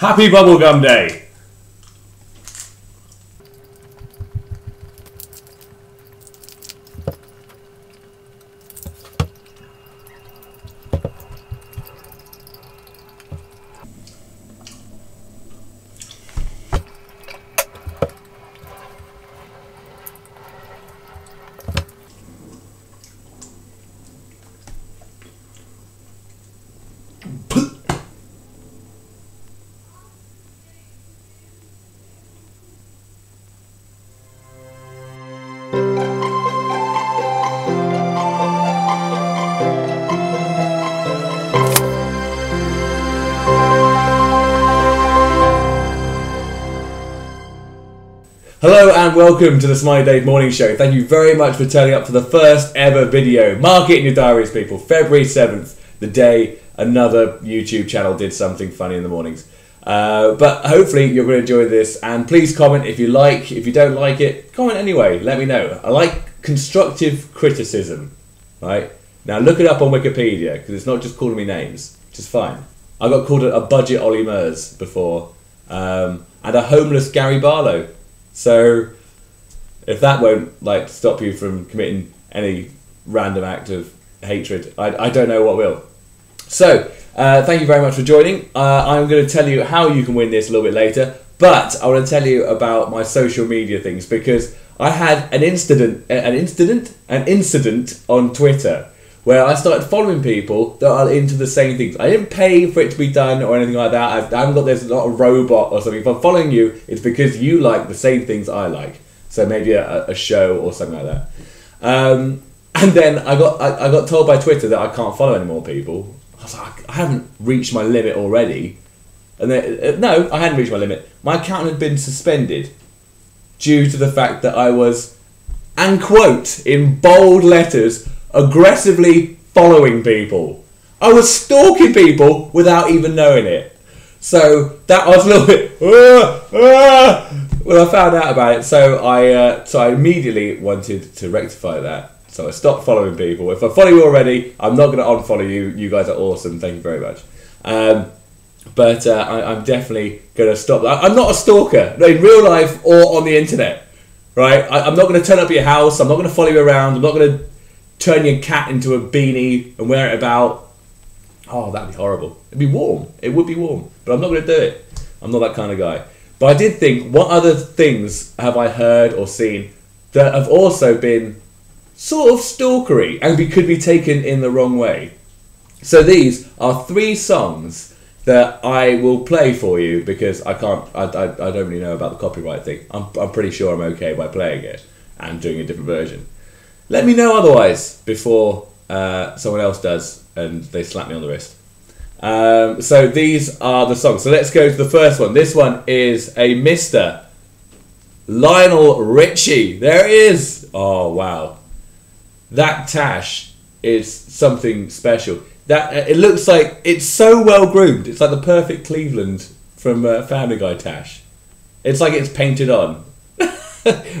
Happy Bubblegum Day! And welcome to the Smiley Dave Morning Show. Thank you very much for turning up for the first ever video. Mark it in your diaries, people. February 7th, the day another YouTube channel did something funny in the mornings. Uh, but hopefully you're going to enjoy this and please comment if you like. If you don't like it, comment anyway. Let me know. I like constructive criticism, right? Now look it up on Wikipedia because it's not just calling me names, which is fine. I got called a budget Ollie Murs before um, and a homeless Gary Barlow. So if that won't like stop you from committing any random act of hatred, I, I don't know what will. So uh, thank you very much for joining. Uh, I'm going to tell you how you can win this a little bit later, but I want to tell you about my social media things because I had an incident, an incident, an incident on Twitter where I started following people that are into the same things. I didn't pay for it to be done or anything like that. I, haven't got this not a robot or something. If I'm following you, it's because you like the same things I like. So maybe a, a show or something like that. Um, and then I got I, I got told by Twitter that I can't follow any more people. I was like, I haven't reached my limit already. And then, uh, no, I hadn't reached my limit. My account had been suspended due to the fact that I was, and quote, in bold letters, aggressively following people. I was stalking people without even knowing it. So that was a little bit ah, ah, when I found out about it. So I uh, so I immediately wanted to rectify that. So I stopped following people. If I follow you already, I'm not going to unfollow you. You guys are awesome. Thank you very much. Um, but uh, I, am definitely going to stop that. I'm not a stalker, in real life or on the internet. Right? I, I'm not going to turn up at your house. I'm not going to follow you around. I'm not going to turn your cat into a beanie and wear it about. Oh, that'd be horrible. It'd be warm. It would be warm. But I'm not going to do it. I'm not that kind of guy. But I did think, what other things have I heard or seen that have also been sort of stalkery and be, could be taken in the wrong way? So these are three songs that I will play for you because I can't, I, I, I don't really know about the copyright thing. I'm, I'm pretty sure I'm okay by playing it and doing a different version. Let me know otherwise before uh, someone else does and they slap me on the wrist. Um, so these are the songs. So let's go to the first one. This one is a Mr. Lionel Richie. There he is. Oh wow, that tash is something special. That it looks like it's so well groomed. It's like the perfect Cleveland from uh, Family Guy tash. It's like it's painted on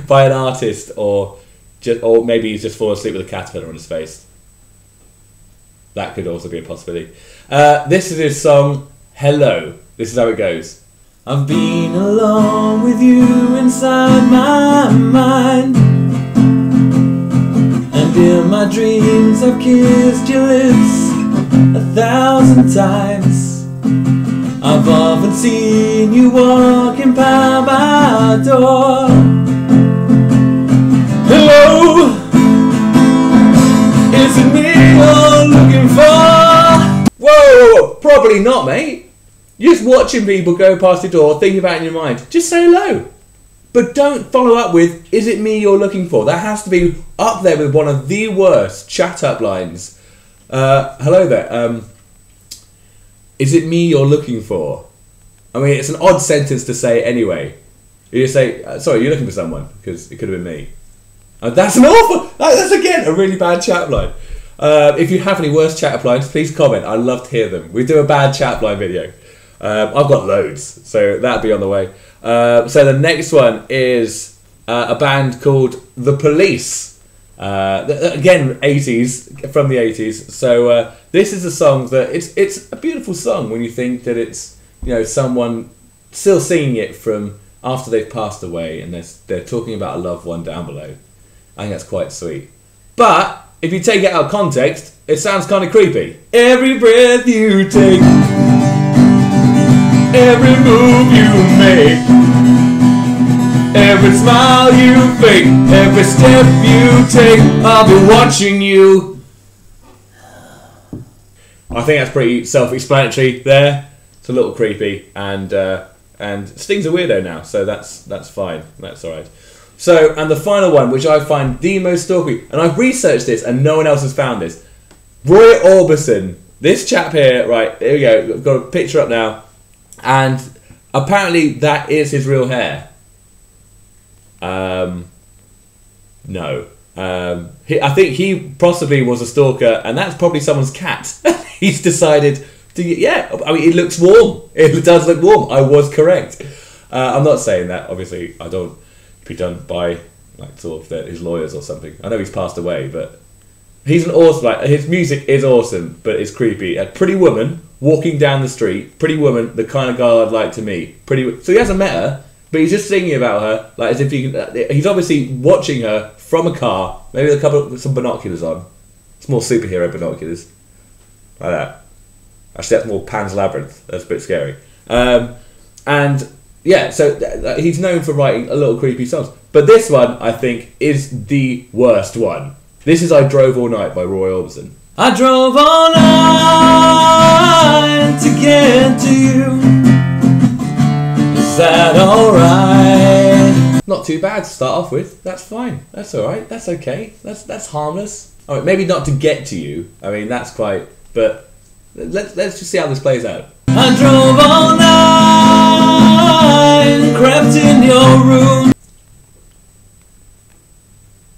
by an artist or just, or maybe he's just fallen asleep with a caterpillar on his face. That could also be a possibility. Uh, this is his song, Hello. This is how it goes. I've been alone with you inside my mind. And in my dreams, I've kissed your lips a thousand times. I've often seen you walking by my door. Probably not, mate. You're just watching people go past the door, thinking about it in your mind. Just say hello. But don't follow up with, is it me you're looking for? That has to be up there with one of the worst chat up lines. Uh, hello there. Um, is it me you're looking for? I mean, it's an odd sentence to say anyway. You just say, uh, sorry, you're looking for someone, because it could have been me. Uh, that's an awful. That's again a really bad chat line. Uh, if you have any worse chat lines, please comment. I'd love to hear them. We do a bad chat line video. Um, I've got loads, so that'll be on the way. Uh, so the next one is uh, a band called The Police. Uh, again, 80s from the 80s. So uh, this is a song that it's it's a beautiful song when you think that it's you know, someone still singing it from after they've passed away and they're, they're talking about a loved one down below. I think that's quite sweet. But if you take it out of context, it sounds kind of creepy. Every breath you take, every move you make, every smile you fake, every step you take, I'll be watching you. I think that's pretty self-explanatory there. It's a little creepy, and uh, and Sting's a weirdo now, so that's that's fine. That's all right. So, and the final one, which I find the most stalky, and I've researched this, and no one else has found this. Roy Orbison, this chap here, right? Here we go. I've got a picture up now, and apparently that is his real hair. Um, no. Um, he, I think he possibly was a stalker, and that's probably someone's cat. He's decided to, yeah. I mean, it looks warm. It does look warm. I was correct. Uh, I'm not saying that. Obviously, I don't be done by like sort of the, his lawyers or something. I know he's passed away, but he's an awesome. Like his music is awesome, but it's creepy. A pretty woman walking down the street. Pretty woman, the kind of girl I'd like to meet. Pretty. So he hasn't met her, but he's just singing about her, like as if he. Can, he's obviously watching her from a car, maybe with a couple of some binoculars on. It's more superhero binoculars, like that. Actually, that's more Pan's Labyrinth. That's a bit scary. Um, and yeah, so th- th- he's known for writing a little creepy songs. But this one, I think, is the worst one. This is I Drove All Night by Roy Orbison. I drove all night to get to you. Is that alright? Not too bad to start off with. That's fine. That's alright. That's okay. That's that's harmless. Alright, maybe not to get to you. I mean, that's quite. But let's let's just see how this plays out. I drove all night crept in your room.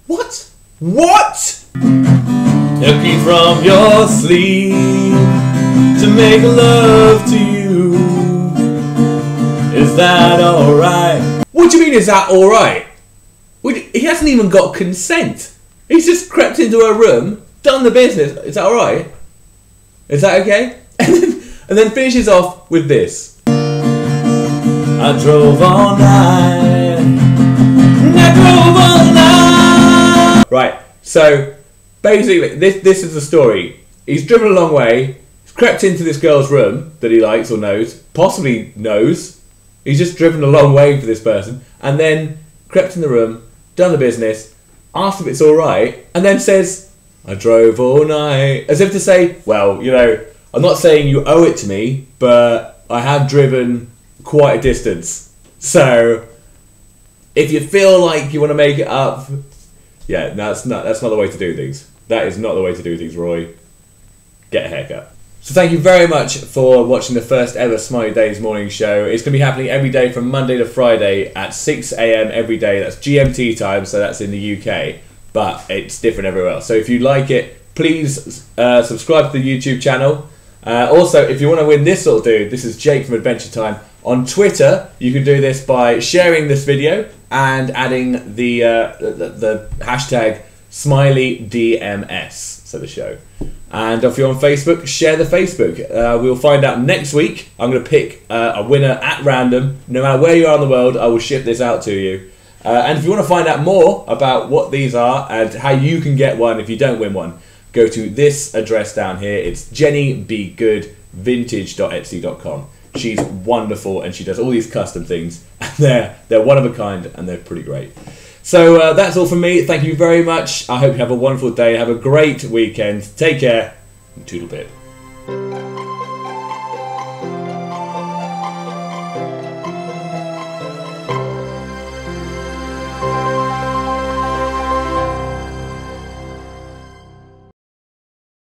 What? What? Took me from your sleep to make love to you. Is that alright? What do you mean, is that alright? He hasn't even got consent. He's just crept into her room, done the business. Is that alright? Is that okay? And then, and then finishes off with this. I drove all night. I drove all night. Right. So basically, this this is the story. He's driven a long way. He's crept into this girl's room that he likes or knows, possibly knows. He's just driven a long way for this person, and then crept in the room, done the business, asked if it's all right, and then says, "I drove all night," as if to say, "Well, you know, I'm not saying you owe it to me, but I have driven quite a distance, so." If you feel like you want to make it up, yeah, that's not that's not the way to do things. That is not the way to do things, Roy. Get a haircut. So thank you very much for watching the first ever Smiley Dave's morning show. It's going to be happening every day from Monday to Friday at 6 a.m. every day. That's GMT time, so that's in the UK, but it's different everywhere else. So if you like it, please uh, subscribe to the YouTube channel. Uh, also, if you want to win this of dude, this is Jake from Adventure Time. On Twitter, you can do this by sharing this video and adding the uh, the, the hashtag SmileyDMS, so the show. And if you're on Facebook, share the Facebook. Uh, we'll find out next week. I'm going to pick uh, a winner at random. No matter where you are in the world, I will ship this out to you. Uh, and if you want to find out more about what these are and how you can get one if you don't win one, go to this address down here. It's jennybgoodevintage.etsy.com. She's wonderful and she does all these custom things. And they're, they're one of a kind and they're pretty great. So uh, that's all from me. Thank you very much. I hope you have a wonderful day. Have a great weekend. Take care. Toodle bit.